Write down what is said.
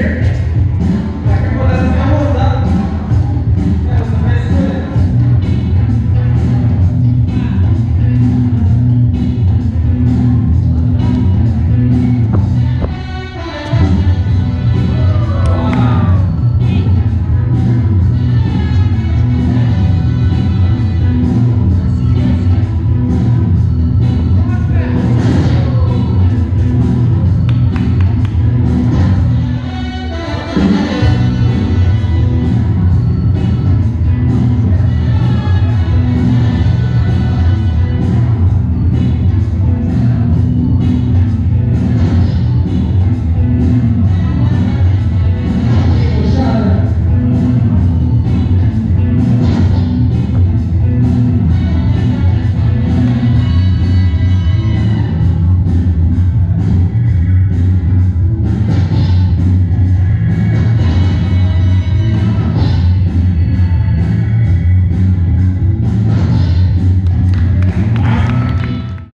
here.